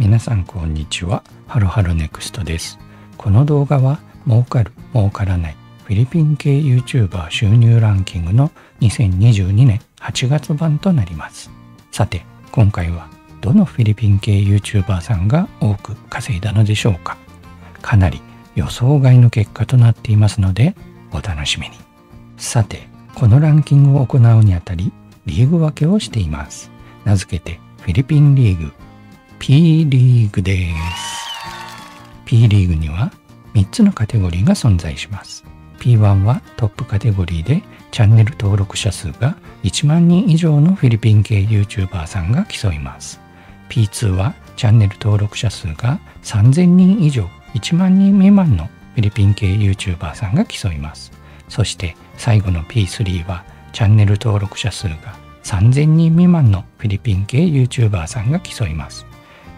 皆さんこんにちは。ハロハロネクストです。この動画は儲かる儲からないフィリピン系 YouTuber 収入ランキングの2022年8月版となります。さて今回はどのフィリピン系 YouTuber さんが多く稼いだのでしょうか。かなり予想外の結果となっていますのでお楽しみに。さてこのランキングを行うにあたりリーグ分けをしています。名付けてフィリピンリーグ P リーグです。P リーグには3つのカテゴリーが存在します。P1 はトップカテゴリーでチャンネル登録者数が1万人以上のフィリピン系 YouTuber さんが競います。P2 はチャンネル登録者数が3000人以上1万人未満のフィリピン系 YouTuber さんが競います。そして最後の P3 はチャンネル登録者数が3000人未満のフィリピン系 YouTuber さんが競います。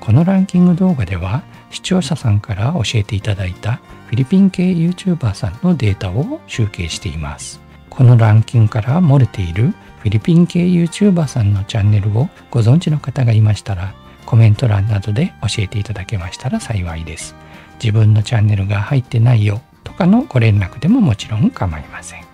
このランキング動画では視聴者さんから教えていただいたフィリピン系 YouTuber さんのデータを集計しています。このランキングから漏れているフィリピン系 YouTuber さんのチャンネルをご存知の方がいましたらコメント欄などで教えていただけましたら幸いです。自分のチャンネルが入ってないよとかのご連絡でももちろん構いません。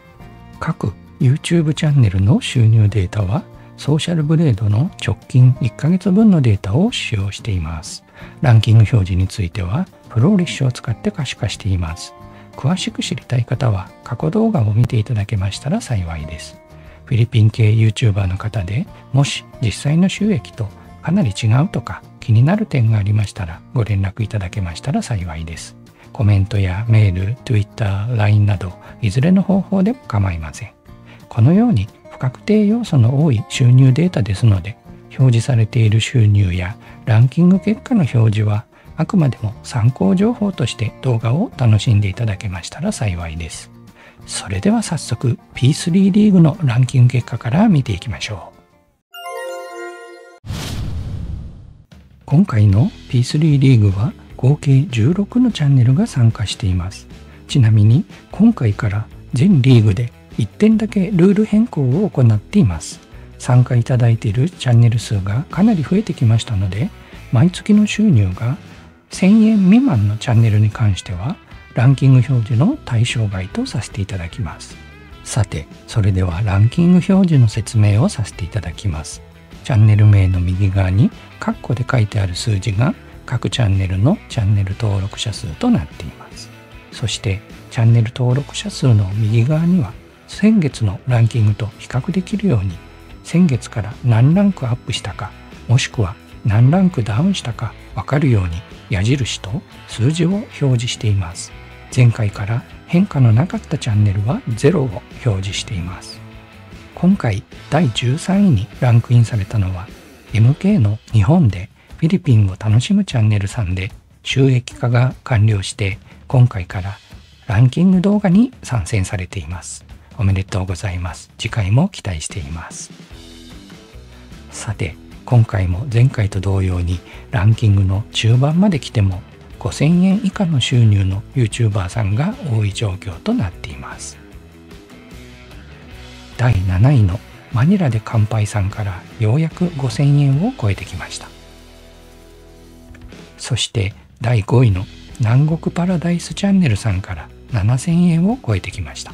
各 YouTube チャンネルの収入データはソーシャルブレードの直近1ヶ月分のデータを使用しています。ランキング表示についてはプローリッシュを使って可視化しています。詳しく知りたい方は過去動画を見ていただけましたら幸いです。フィリピン系 YouTuber の方でもし実際の収益とかなり違うとか気になる点がありましたらご連絡いただけましたら幸いです。コメントやメール、Twitter、LINE などいずれの方法でも構いません。このように不確定要素の多い収入データですので表示されている収入やランキング結果の表示はあくまでも参考情報として動画を楽しんでいただけましたら幸いです。それでは早速 P3 リーグのランキング結果から見ていきましょう。今回の P3 リーグは合計16のチャンネルが参加しています。ちなみに今回から全リーグで1点だけルール変更を行っています。参加いただいているチャンネル数がかなり増えてきましたので、毎月の収入が1000円未満のチャンネルに関しては、ランキング表示の対象外とさせていただきます。さて、それではランキング表示の説明をさせていただきます。チャンネル名の右側にカッコで書いてある数字が各チャンネルのチャンネル登録者数となっています。そしてチャンネル登録者数の右側には先月のランキングと比較できるように先月から何ランクアップしたかもしくは何ランクダウンしたか分かるように矢印と数字を表示しています。前回から変化のなかったチャンネルは0を表示しています。今回第13位にランクインされたのは MK の日本でフィリピンを楽しむチャンネルさんで収益化が完了して今回からランキング動画に参戦されています。おめでとうございます。次回も期待しています。さて、今回も前回と同様にランキングの中盤まで来ても5000円以下の収入の YouTuber さんが多い状況となっています。第7位のマニラで乾杯さんからようやく5000円を超えてきました。そして第5位の南国パラダイスチャンネルさんから7000円を超えてきました。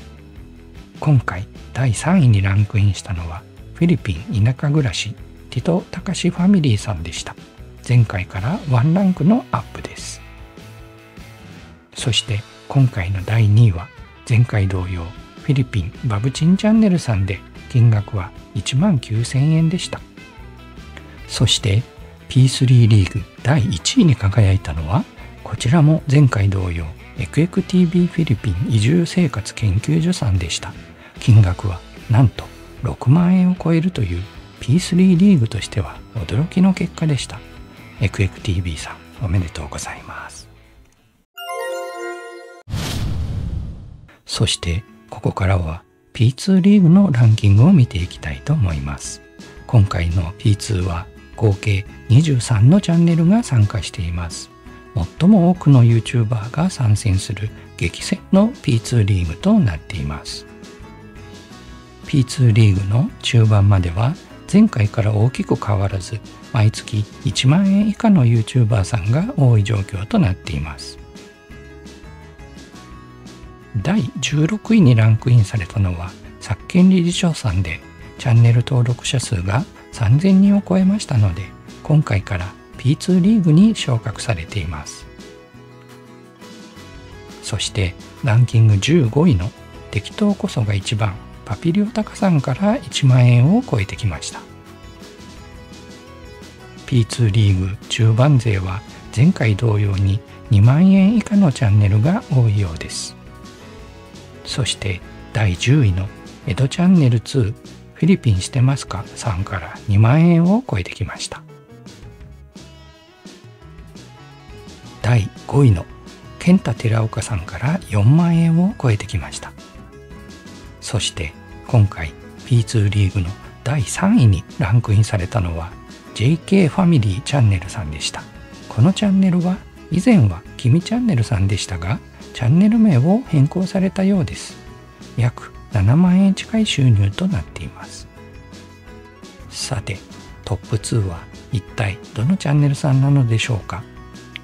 今回第3位にランクインしたのはフィリピン田舎暮らしティト・タカシファミリーさんでした。前回からワンランクのアップです。そして今回の第2位は前回同様フィリピンバブチンチャンネルさんで金額は1万9000円でした。そして P3 リーグ第1位に輝いたのはこちらも前回同様エクエク TV フィリピン移住生活研究所さんでした。金額はなんと6万円を超えるという P3 リーグとしては驚きの結果でした。エクエク TV さんおめでとうございます。そしてここからは P2 リーグのランキングを見ていきたいと思います。今回の P2 は合計23のチャンネルが参加しています。最も多くの YouTuber が参戦する激戦の P2 リーグとなっています。P2 リーグの中盤までは前回から大きく変わらず毎月1万円以下の YouTuber さんが多い状況となっています。第16位にランクインされたのは作権理事長さんでチャンネル登録者数が3000人を超えましたので今回から P2 リーグに昇格されています。そしてランキング15位の適当こそが一番。パピリオタカさんから1万円を超えてきました。P2 リーグ中盤勢は前回同様に2万円以下のチャンネルが多いようです。そして第10位の江戸チャンネル2フィリピンしてますか？さんから2万円を超えてきました。第5位の健太寺岡さんから4万円を超えてきました。そして今回 P2 リーグの第3位にランクインされたのは JK ファミリーチャンネルさんでした。このチャンネルは以前は君チャンネルさんでしたがチャンネル名を変更されたようです。約7万円近い収入となっています。さてトップ2は一体どのチャンネルさんなのでしょうか。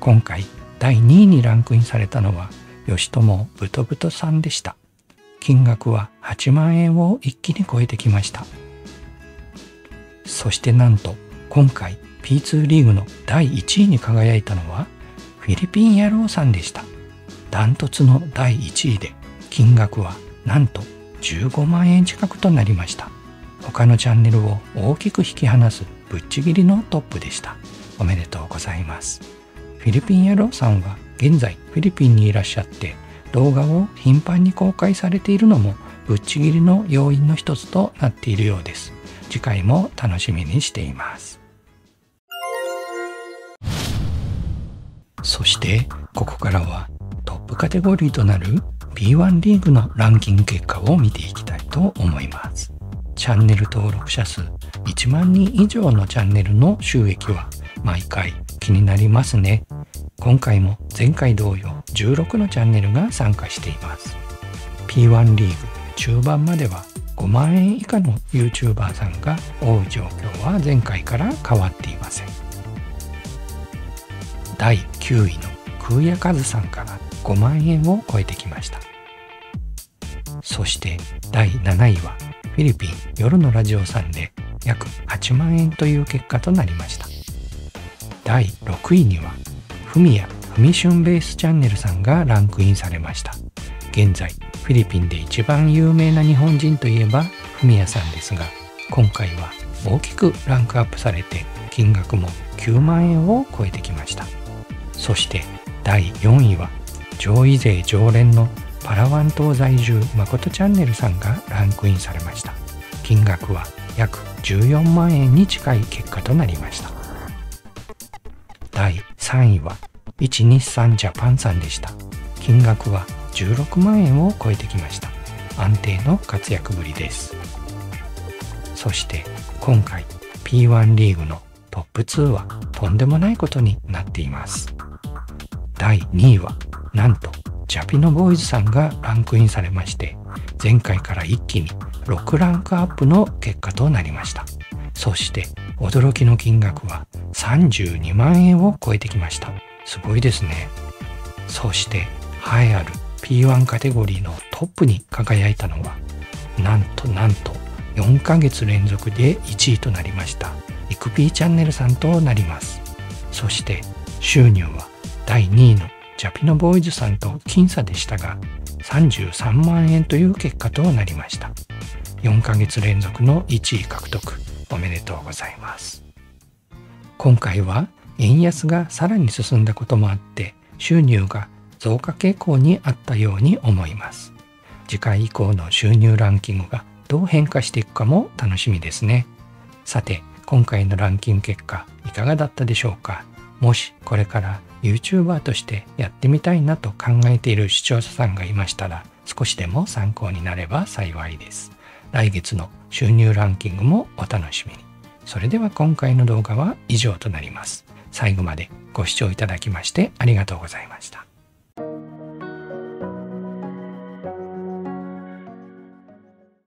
今回第2位にランクインされたのは吉友ぶとぶとさんでした。金額は8万円を一気に超えてきました。そしてなんと今回 P2 リーグの第1位に輝いたのはフィリピン野郎さんでした。ダントツの第1位で金額はなんと15万円近くとなりました。他のチャンネルを大きく引き離すぶっちぎりのトップでした。おめでとうございます。フィリピン野郎さんは現在フィリピンにいらっしゃって動画を頻繁に公開されているのもぶっちぎりの要因の一つとなっているようです。次回も楽しみにしています。そしてここからはトップカテゴリーとなる B1 リーグのランキング結果を見ていきたいと思います。チャンネル登録者数1万人以上のチャンネルの収益は毎回気になりますね。今回も前回同様16のチャンネルが参加しています。P1 リーグ中盤までは5万円以下の YouTuber さんが多い状況は前回から変わっていません。第9位の空也和さんから5万円を超えてきました。そして第7位はフィリピン夜のラジオさんで約8万円という結果となりました。第6位にはフミヤふみしゅんベースチャンネルさんがランクインされました。現在フィリピンで一番有名な日本人といえばフミヤさんですが今回は大きくランクアップされて金額も9万円を超えてきました。そして第4位は上位勢常連のパラワン島在住誠チャンネルさんがランクインされました。金額は約14万円に近い結果となりました。3位は123ジャパンさんでした。金額は16万円を超えてきました。安定の活躍ぶりです。そして今回 P1 リーグのトップ2はとんでもないことになっています。第2位はなんとジャピノボーイズさんがランクインされまして前回から一気に6ランクアップの結果となりました。そして驚きの金額は32万円を超えてきました。すごいですね。そして、栄えある P1 カテゴリーのトップに輝いたのは、なんとなんと4ヶ月連続で1位となりました、イクピーチャンネルさんとなります。そして、収入は第2位のジャピノボーイズさんと僅差でしたが、33万円という結果となりました。4ヶ月連続の1位獲得。おめでとうございます。今回は円安がさらに進んだこともあって収入が増加傾向にあったように思います。次回以降の収入ランキングがどう変化していくかも楽しみですね。さて、今回のランキング結果いかがだったでしょうか？もしこれから YouTuber としてやってみたいなと考えている視聴者さんがいましたら少しでも参考になれば幸いです。来月の収入ランキングもお楽しみに。それでは今回の動画は以上となります。最後までご視聴いただきましてありがとうございました。